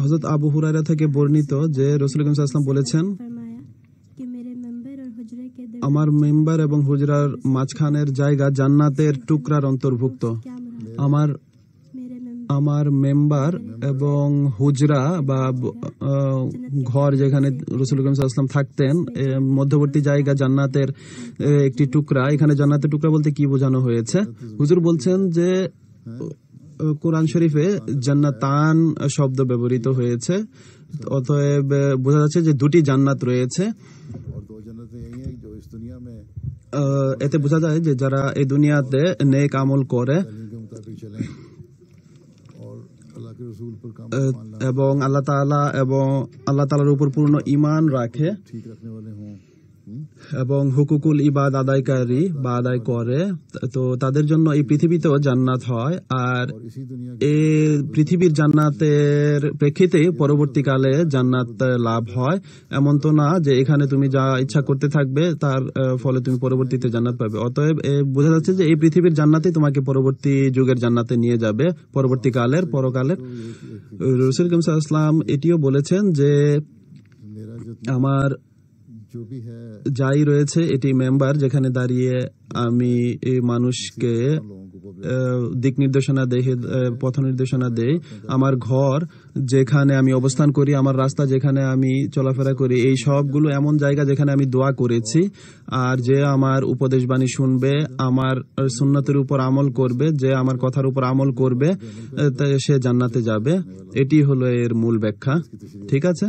হজরত আবু হুরারা থেকে বর্ণিত যে রসুল ইসলাম বলেছেন, আমার মেম্বার এবং হুজরার মাঝখানের জায়গা জান্নাতের টুকরার অন্তর্ভুক্ত। আমার আমার মেম্বার এবং হুজরা বা ঘর যেখানে রসুল ইসলাম থাকতেন মধ্যবর্তী জায়গা জান্নাতের একটি টুকরা। এখানে জান্নাতের টুকরা বলতে কি বোঝানো হয়েছে? হুজুর বলছেন যে কোরআন শরীফে জান্নাতান শব্দ ব্যবহৃত হয়েছে। অতএব, বোঝা যাচ্ছে যে দুটি জান্নাত রয়েছে। এতে বোঝা যায় যে যারা এই দুনিয়াতে নেক আমল করে, এবং আল্লাহ তালা এবং আল্লাহ তালার উপর পূর্ণ ইমান রাখে এবং হুকুকুল ইবাদ আদায়কারী বা আদায় করে। তো তাদের জন্য এই পৃথিবীতেও জান্নাত হয়। আর এ পৃথিবীর জান্নাতের প্রেক্ষিতে পরবর্তীকালে জান্নাত লাভ হয়। এমন তো না যে এখানে তুমি যা ইচ্ছা করতে থাকবে, তার ফলে তুমি পরবর্তীতে জান্নাত পাবে। অতএব বোঝা যাচ্ছে যে এই পৃথিবীর জান্নাতে তোমাকে পরবর্তী যুগের জান্নাতে নিয়ে যাবে। পরবর্তীকালের, পরকালের। রসুল ইসলাম এটিও বলেছেন যে, আমার যাই রয়েছে, এটি মেম্বার যেখানে দাঁড়িয়ে আমি এই মানুষকে দিক নির্দেশনা দেহে পথ নির্দেশনা দেই। আমার ঘর যেখানে আমি অবস্থান করি, আমার রাস্তা যেখানে আমি চলাফেরা করি, এই সবগুলো এমন জায়গা যেখানে আমি দোয়া করেছি। আর যে আমার উপদেশ বাণী শুনবে, আমার সুন্নতের উপর আমল করবে, যে আমার কথার উপর আমল করবে সে জান্নাতে যাবে। এটি হলো এর মূল ব্যাখ্যা। ঠিক আছে?